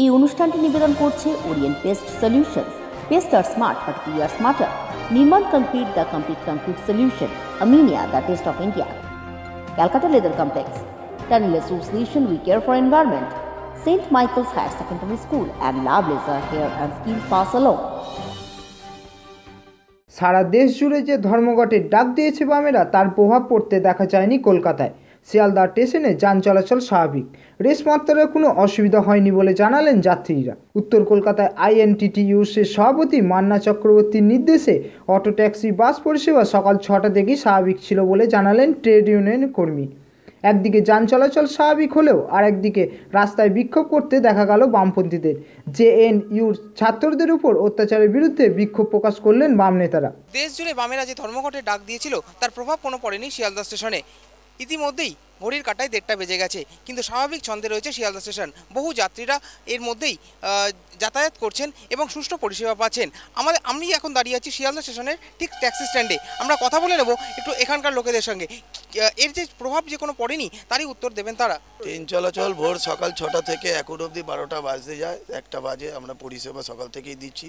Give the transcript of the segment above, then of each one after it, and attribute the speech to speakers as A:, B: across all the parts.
A: এই অনুষ্ঠানটি নিবেদন করছে Orient Pest Solutions pest are smart but we are smarter নির্মাণ complete the complete complete solution Aminia the taste of India Calcutta Leather Complex, Tunnel Association we care for Environment, St. Michael's Higher Secondary School, and Lab Laser Hair and Skin Spa Salon.
B: সারা দেশ জুড়ে যে ধর্মঘটের ডাক দিয়েছে বামেরা তার প্রভাব পড়তে দেখা যায়নি কলকাতায় শিয়ালদা স্টেশনে যান চলাচল স্বাভাবিক। রেস মাত্রার কোনো অসুবিধা হয়নি বলে জানালেন যাত্রীরা। উত্তর কলকাতায় আইএনটিটিইউসের সভাপতি মান্না চক্রবর্তীর নির্দেশে অটো ট্যাক্সি, বাস পরিষেবা সকাল ছটা থেকেই স্বাভাবিক ছিল বলে জানালেন ট্রেড ইউনিয়ন কর্মী। একদিকে যান চলাচল স্বাভাবিক হলেও আর একদিকে রাস্তায় বিক্ষোভ করতে দেখা গেল বামপন্থীদের। জেএনইউর ছাত্রদের উপর অত্যাচারের বিরুদ্ধে বিক্ষোভ প্রকাশ করলেন বাম নেতারা।
C: দেশ জুড়ে বামেরা যে ধর্মঘটের ডাক দিয়েছিল, তার প্রভাব কোনো পড়েনি শিয়ালদা স্টেশনে। ইতিমধ্যেই ঘড়ির কাটায় দেড়টা বেজে গেছে। কিন্তু স্বাভাবিক ছন্দে রয়েছে শিয়ালদা স্টেশন। বহু যাত্রীরা এর মধ্যেই যাতায়াত করছেন এবং সুষ্ঠু পরিষেবা পাচ্ছেন। আমাদের, আমি এখন দাঁড়িয়ে আছি শিয়ালদা স্টেশনের ঠিক ট্যাক্সি স্ট্যান্ডে। আমরা কথা বলে নেব একটু এখানকার লোকেদের সঙ্গে। এর যে প্রভাব যে কোনো পড়েনি, তারই উত্তর দেবেন তারা।
D: ট্রেন চলাচল ভোর সকাল ছটা থেকে এখন অবধি বারোটা বাজতে যায়। একটা বাজে আমরা পরিষেবা সকাল থেকেই দিচ্ছি।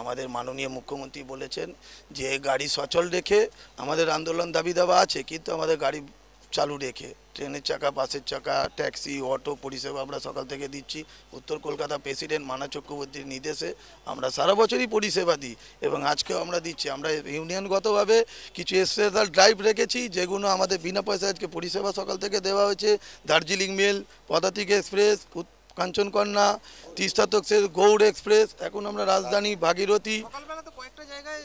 D: আমাদের মাননীয় মুখ্যমন্ত্রী বলেছেন যে, গাড়ি সচল রেখে আমাদের আন্দোলন দাবি দাবা আছে, কিন্তু আমাদের গাড়ি চালু রেখে। ট্রেনের চাকা, বাসের চাকা, ট্যাক্সি, অটো, পরিষেবা আমরা সকাল থেকে দিচ্ছি। উত্তর কলকাতা প্রেসিডেন্ট মানা চক্রবর্তীর নির্দেশে আমরা সারা বছরই পরিষেবা দিই এবং আজকেও আমরা দিচ্ছি। আমরা ইউনিয়নগতভাবে কিছু স্পেশাল ড্রাইভ রেখেছি, যেগুলো আমাদের বিনা পয়সায় আজকে পরিষেবা সকাল থেকে দেওয়া হয়েছে। দার্জিলিং মেল, পদাতিক এক্সপ্রেস কাঞ্চনকন্যা, তিস্তা তক্সের গৌড় এক্সপ্রেস, এখন আমরা রাজধানী ভাগীরথী
C: সকালবেলা তো কয়েকটা জায়গায়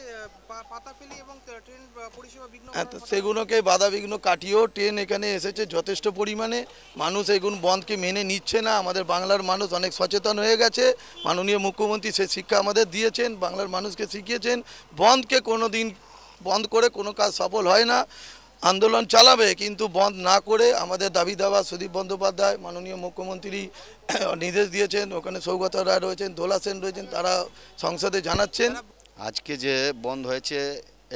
C: পাতা ফেলি এবং ট্রেন পরিষেবা বিঘ্ন
D: হ্যাঁ, তো সেগুলোকে বাধাবিঘ্ন কাটিয়েও ট্রেন এখানে এসেছে যথেষ্ট পরিমাণে। মানুষ এগুলো বন্ধকে মেনে নিচ্ছে না। আমাদের বাংলার মানুষ অনেক সচেতন হয়ে গেছে। মাননীয় মুখ্যমন্ত্রী সে শিক্ষা আমাদের দিয়েছেন বাংলার মানুষকে শিখিয়েছেন। বন্ধকে কোনো দিন বন্ধ করে কোনো কাজ সফল হয় না। আন্দোলন চালাবে কিন্তু বন্ধ না করে আমাদের দাবি দাবা সুদীপ বন্দ্যোপাধ্যায় মাননীয় মুখ্যমন্ত্রী নির্দেশ দিয়েছেন। ওখানে সৌগত রায় রয়েছেন দোলা সেন রয়েছেন তারা সংসদে জানাচ্ছেন।
E: আজকে যে বন্ধ হয়েছে,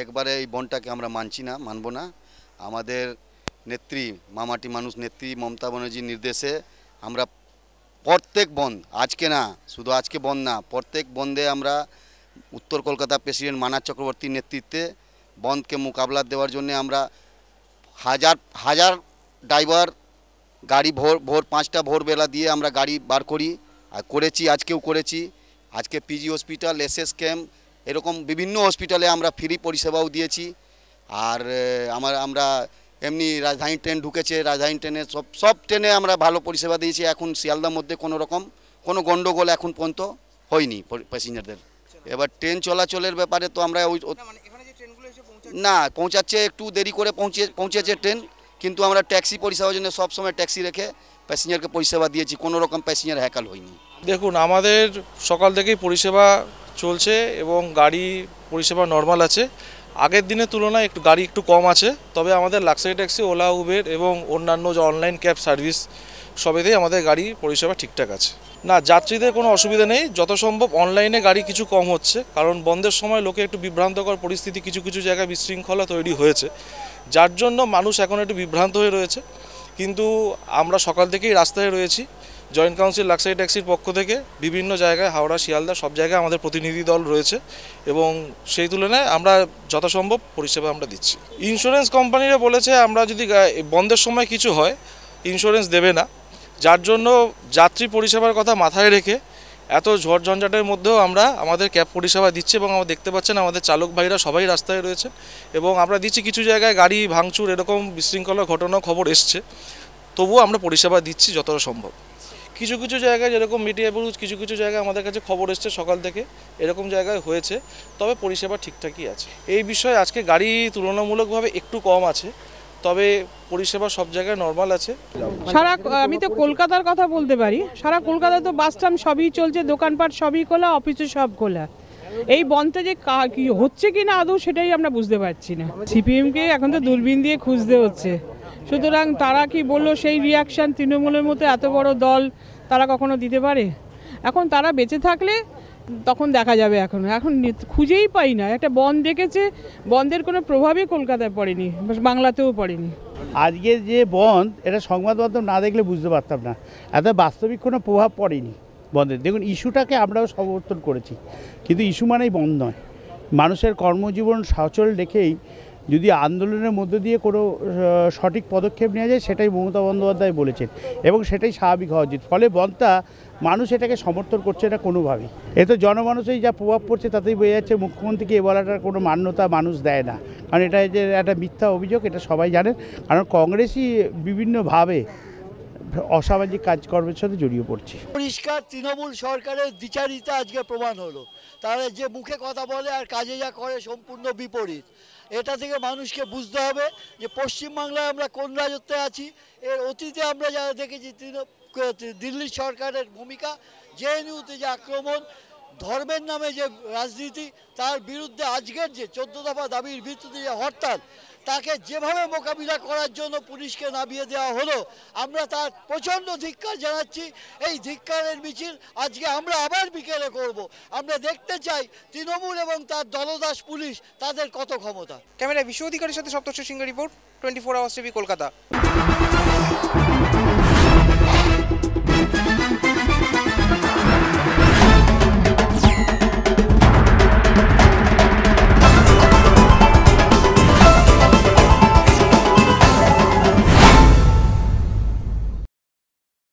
E: একবারে এই বনটাকে আমরা মানছি না, মানব না। আমাদের নেত্রী, মামাটি মানুষ নেত্রী মমতা ব্যানার্জির নির্দেশে আমরা প্রত্যেক বন্ধ আজকে না, শুধু আজকে বন্ধ না, প্রত্যেক বন্ধে আমরা উত্তর কলকাতা প্রেসিডেন্ট মানা চক্রবর্তীর নেতৃত্বে বন্ধকে মোকাবলা দেওয়ার জন্য আমরা হাজার হাজার ড্রাইভার, গাড়ি ভোর ভোর পাঁচটা ভোরবেলা দিয়ে আমরা গাড়ি বার করি, আর করেছি, আজকেও করেছি। আজকে পিজি হসপিটাল এসএস ক্যাম্প এরকম বিভিন্ন হসপিটালে আমরা ফ্রি পরিষেবাও দিয়েছি। আর আমার আমরা এমনি রাজধানী ট্রেন ঢুকেছে রাজধানী ট্রেনে সব সব ট্রেনে আমরা ভালো পরিষেবা দিয়েছি। এখন শিয়ালদার মধ্যে কোনো রকম কোনো গণ্ডগোল এখন পর্যন্ত হয়নি প্যাসেঞ্জারদের এবার ট্রেন চলাচলের ব্যাপারে তো আমরা ওই
C: মানে এখানে যে ট্রেনগুলো এসে পৌঁছে
E: না পৌঁছাচ্ছে একটু দেরি করে পৌঁছে পৌঁছেছে ট্রেন কিন্তু আমরা ট্যাক্সি পরিষেবার জন্য সবসময় ট্যাক্সি রেখে প্যাসেঞ্জারকে পরিষেবা দিয়েছি। কোনো রকম প্যাসেঞ্জার হ্যাকাল হয়নি।
F: দেখুন আমাদের সকাল থেকেই পরিষেবা চলছে এবং গাড়ি পরিষেবা নর্মাল আছে। আগের দিনের তুলনায় একটু গাড়ি একটু কম আছে, তবে আমাদের লাক্সারি ট্যাক্সি ওলা উবের এবং অন্যান্য যে অনলাইন ক্যাব সার্ভিস সবেতেই আমাদের গাড়ি পরিষেবা ঠিকঠাক আছে। না, যাত্রীদের কোনো অসুবিধা নেই যত সম্ভব অনলাইনে গাড়ি কিছু কম হচ্ছে, কারণ বন্ধের সময় লোকে একটু বিভ্রান্তকর পরিস্থিতি কিছু কিছু জায়গায় বিশৃঙ্খলা তৈরি হয়েছে, যার জন্য মানুষ এখন একটু বিভ্রান্ত হয়ে রয়েছে। কিন্তু আমরা সকাল থেকেই রাস্তায় রয়েছি জয়েন্ট কাউন্সিল লাক্সারি ট্যাক্সির পক্ষ থেকে বিভিন্ন জায়গায়, হাওড়া, শিয়ালদা সব জায়গায় আমাদের প্রতিনিধি দল রয়েছে এবং সেই তুলনায় আমরা যথাসম্ভব পরিষেবা আমরা দিচ্ছি। ইন্স্যুরেন্স কোম্পানিরা বলেছে, আমরা যদি বন্ধের সময় কিছু হয়, ইন্স্যুরেন্স দেবে না। যার জন্য যাত্রী পরিষেবার কথা মাথায় রেখে এত ঝড় ঝঞ্ঝাটের মধ্যেও আমরা আমাদের ক্যাব পরিষেবা দিচ্ছি এবং আমরা দেখতে পাচ্ছেন আমাদের চালক ভাইরা সবাই রাস্তায় রয়েছেন এবং আমরা দিচ্ছি কিছু জায়গায় গাড়ি ভাঙচুর এরকম বিশৃঙ্খলা ঘটনা খবর এসছে। তবুও আমরা পরিষেবা দিচ্ছি যতটা সম্ভব। কিছু কিছু জায়গায় যেরকম মিডিয়া বুরুজ কিছু কিছু জায়গায় আমাদের কাছে খবর এসছে সকাল থেকে, এরকম জায়গায় হয়েছে, তবে পরিষেবা ঠিকঠাকই আছে। এই বিষয়ে আজকে গাড়ি তুলনামূলকভাবে একটু কম আছে, তবে পরিষেবা সব জায়গায় নর্মাল আছে।
G: সারা, আমি তো কলকাতার কথা বলতে পারি, সারা কলকাতায় তো বাস স্ট্যান্ড সবই চলছে, দোকানপাট সবই খোলা অফিসে সব খোলা। এই বন্ধে যে হচ্ছে কি না আদৌ সেটাই আমরা বুঝতে পারছি না। সিপিএমকে এখন তো দূরবীন দিয়ে খুঁজতে হচ্ছে। সুতরাং তারা কি বলল সেই রিয়াকশন তৃণমূলের মতো এত বড় দল তারা কখনো দিতে পারে? এখন তারা বেঁচে থাকলে তখন দেখা যাবে এখন। এখন খুঁজেই পাই না। একটা বন্ধ দেখেছে বন্ধের কোনো প্রভাবই কলকাতায় পড়েনি, বাংলাতেও পড়েনি।
H: আজকে যে বন্ধ এটা সংবাদ মাধ্যম না দেখলে বুঝতে পারতাম না। এত বাস্তবিক কোনো প্রভাব পড়েনি বন্ধের দেখুন, ইস্যুটাকে আমরাও সমর্থন করেছি। কিন্তু ইস্যু মানেই বন্ধ নয়। মানুষের কর্মজীবন সচল রেখেই যদি আন্দোলনের মধ্য দিয়ে কোনো সঠিক পদক্ষেপ নেওয়া যায়, সেটাই মমতা বন্দ্যোপাধ্যায় বলেছেন। এবং সেটাই স্বাভাবিক হওয়া উচিত। ফলে বনটা মানুষ এটাকে সমর্থন করছে না কোনোভাবেই। এ তো জনমানুষেই যা প্রভাব পড়ছে তাতেই বোঝা যাচ্ছে মুখ্যমন্ত্রীকে এ বলাটার কোনো মান্যতা মানুষ দেয় না। কারণ এটা যে একটা মিথ্যা অভিযোগ, এটা সবাই জানেন। কারণ কংগ্রেসই বিভিন্নভাবে অসামাজিক কাজকর্মের সাথে জড়িয়ে পড়ছে।
I: পরিষ্কার তৃণমূল সরকারের দ্বিচারিতা আজকে প্রমাণ হলো। তারা যে মুখে কথা বলে আর কাজে যা করে সম্পূর্ণ বিপরীত। এটা থেকে মানুষকে বুঝতে হবে যে পশ্চিমবাংলায় আমরা কোন রাজত্বে আছি। এর অতীতে আমরা যারা দেখেছি দিল্লি সরকারের ভূমিকা, জেএনইউতে যে আক্রমণ ধর্মের নামে যে রাজনীতি, তার বিরুদ্ধে আজকের যে চোদ্দ দফা দাবির ভিত্তিতে যে হরতাল, তাকে যেভাবে মোকাবিলা করার জন্য পুলিশকে নামিয়ে দেওয়া হলো, আমরা তার প্রচণ্ড ধিক্কার জানাচ্ছি। এই ধিক্কারের মিছিল আজকে আমরা আবার বিকেলে করব। আমরা দেখতে চাই তৃণমূল এবং তার দলদাস পুলিশ তাদের কত ক্ষমতা।
C: ক্যামেরা বিশ্ব অধিকারীর সাথে Saptarshi Singha report, twenty four hours TV, Kolkata.